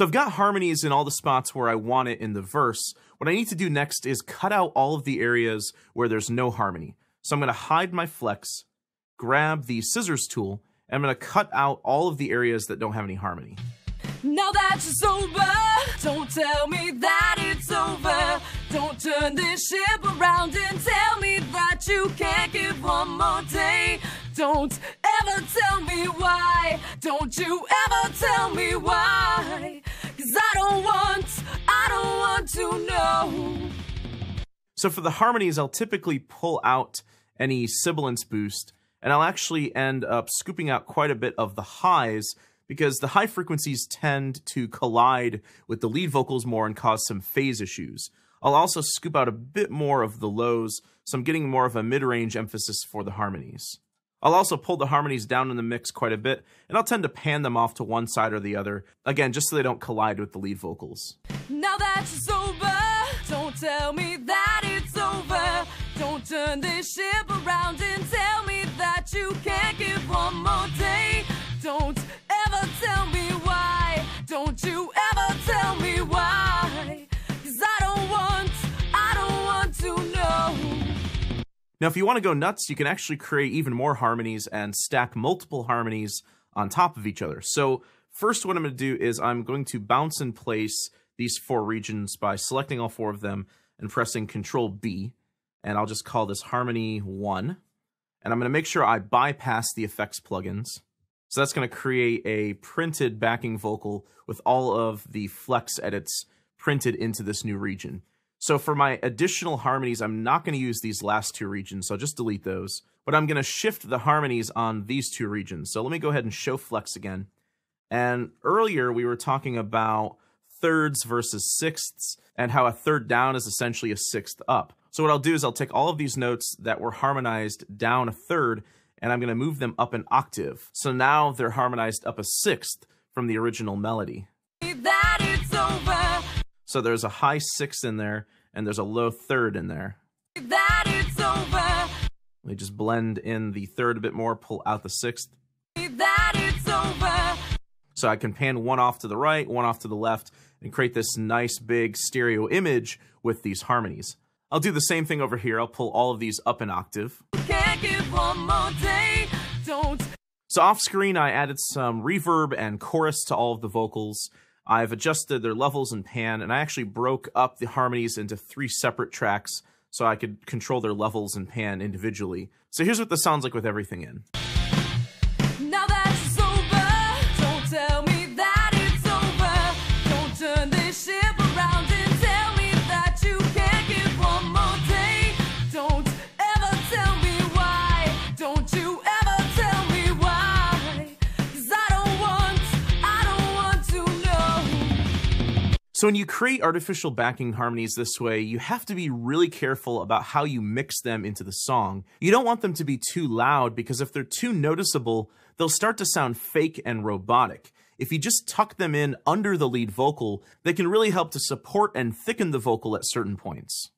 So I've got harmonies in all the spots where I want it in the verse. What I need to do next is cut out all of the areas where there's no harmony. So I'm going to hide my flex, grab the scissors tool, and I'm going to cut out all of the areas that don't have any harmony. Now that you're sober, don't tell me that it's over. Don't turn this ship around and tell me that you can't give one more day. Don't ever tell me why. Don't you ever tell me why. Cause I don't want, I don't want to know. So for the harmonies, I'll typically pull out any sibilance boost, and I'll actually end up scooping out quite a bit of the highs because the high frequencies tend to collide with the lead vocals more and cause some phase issues. I'll also scoop out a bit more of the lows, so I'm getting more of a mid-range emphasis for the harmonies. I'll also pull the harmonies down in the mix quite a bit, and I'll tend to pan them off to one side or the other, again, just so they don't collide with the lead vocals. Now you're don't tell me that it's over. Don't turn this ship around and tell me that you can't give one more day. Don't ever tell me why. Don't you Now, if you want to go nuts, you can actually create even more harmonies and stack multiple harmonies on top of each other. So first, what I'm going to do is I'm going to bounce in place these four regions by selecting all four of them and pressing Control B. And I'll just call this Harmony 1. And I'm going to make sure I bypass the effects plugins. So that's going to create a printed backing vocal with all of the flex edits printed into this new region. So for my additional harmonies, I'm not going to use these last two regions, so I'll just delete those. But I'm going to shift the harmonies on these two regions. So let me go ahead and show flex again. And earlier we were talking about thirds versus sixths and how a third down is essentially a sixth up. So what I'll do is I'll take all of these notes that were harmonized down a third and I'm going to move them up an octave. So now they're harmonized up a sixth from the original melody. That it's over. So there's a high sixth in there and there's a low third in there. That it's over. Let me just blend in the third a bit more, pull out the sixth. That it's over. So I can pan one off to the right, one off to the left, and create this nice big stereo image with these harmonies. I'll do the same thing over here. I'll pull all of these up an octave. Can't give one more day. So off screen, I added some reverb and chorus to all of the vocals. I've adjusted their levels and pan, and I actually broke up the harmonies into three separate tracks so I could control their levels and pan individually. So here's what this sounds like with everything in. Now that So when you create artificial backing harmonies this way, you have to be really careful about how you mix them into the song. You don't want them to be too loud because if they're too noticeable, they'll start to sound fake and robotic. If you just tuck them in under the lead vocal, they can really help to support and thicken the vocal at certain points.